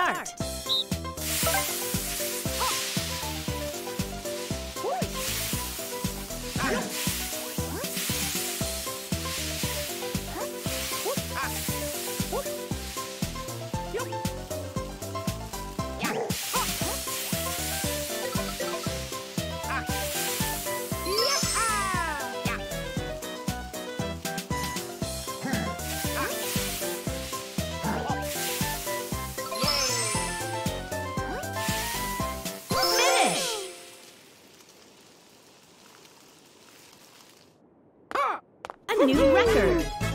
start. Finish! new record.